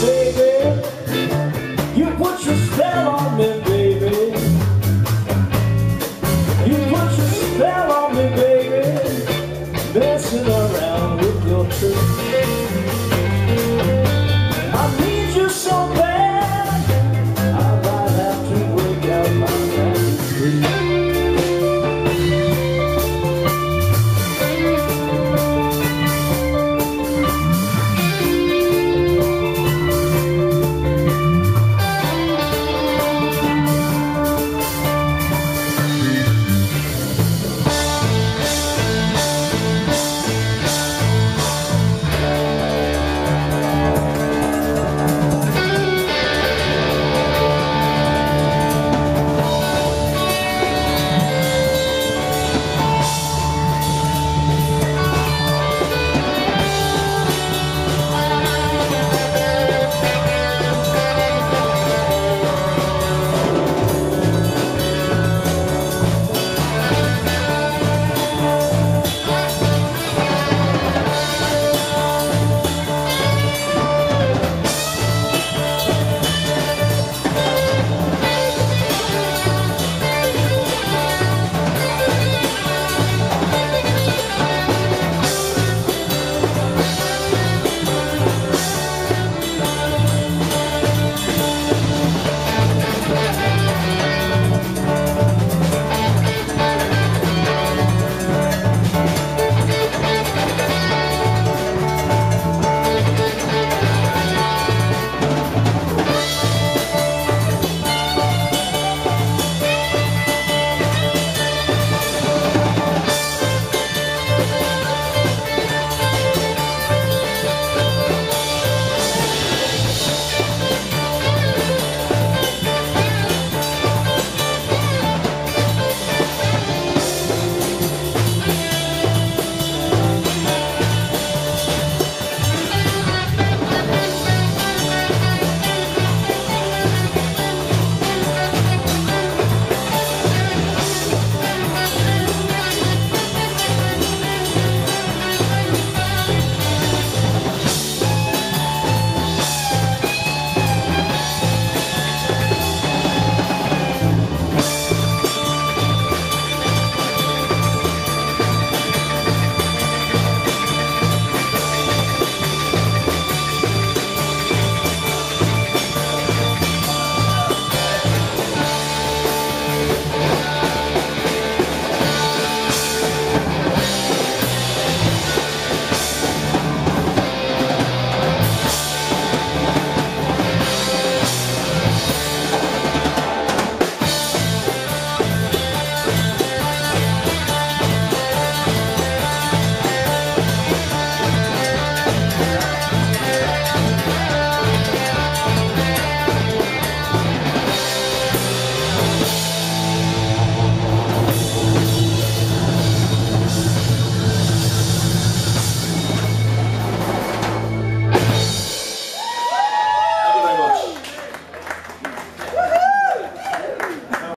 baby. You put your spell on.